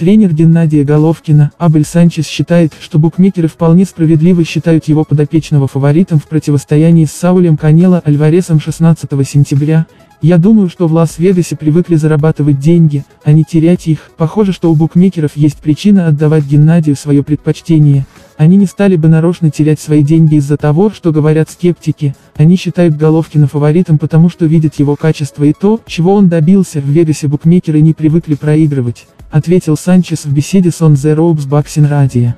Тренер Геннадия Головкина, Абель Санчес считает, что букмекеры вполне справедливо считают его подопечного фаворитом в противостоянии с Саулем Канело Альваресом 16 сентября. Я думаю, что в Лас-Вегасе привыкли зарабатывать деньги, а не терять их. Похоже, что у букмекеров есть причина отдавать Геннадию свое предпочтение. Они не стали бы нарочно терять свои деньги из-за того, что говорят скептики. Они считают Головкина фаворитом, потому что видят его качество и то, чего он добился. В Вегасе букмекеры не привыкли проигрывать ответил Санчес в беседе с On The Ropes Boxing Radio.